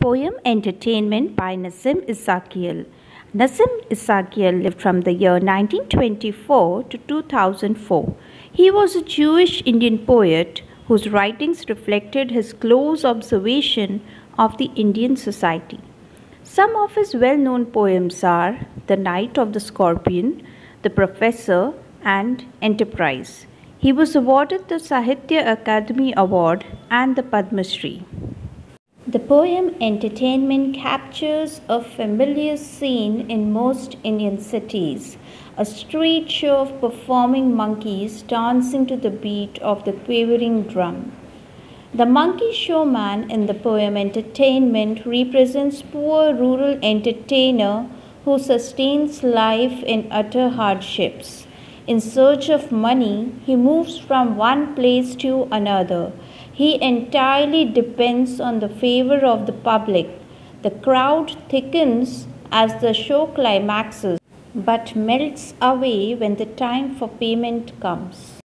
Poem Entertainment by Nissim Ezekiel. Nissim Ezekiel lived from the year 1924 to 2004. He was a Jewish Indian poet whose writings reflected his close observation of the Indian society. Some of his well known poems are The Night of the Scorpion, The Professor, and Enterprise. He was awarded the Sahitya Akademi Award and the Padma Shri. The poem Entertainment captures a familiar scene in most Indian cities a street show of performing monkeys dancing to the beat of the quavering drum. The monkey showman in the poem Entertainment represents poor rural entertainer who sustains life in utter hardships. In search of money, he moves from one place to another he entirely depends on the favor of the public. The crowd thickens as the show climaxes, but melts away when the time for payment comes.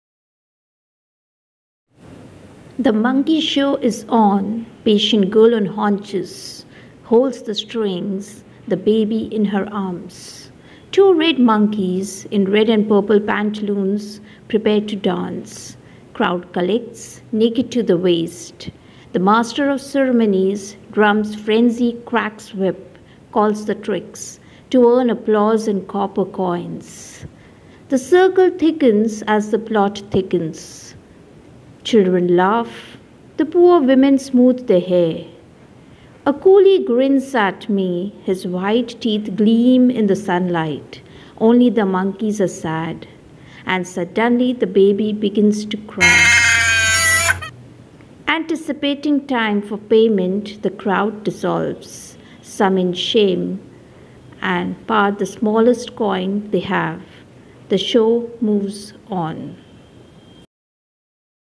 The monkey show is on. Patient girl on haunches holds the strings, the baby in her arms. Two red monkeys in red and purple pantaloons prepare to dance. Crowd collects, naked to the waist. The master of ceremonies drums frenzy, cracks whip, calls the tricks to earn applause and copper coins. The circle thickens as the plot thickens. Children laugh. The poor women smooth their hair. A coolie grins at me, his white teeth gleam in the sunlight. Only the monkeys are sad and suddenly the baby begins to cry. Anticipating time for payment, the crowd dissolves, some in shame, and part the smallest coin they have. The show moves on.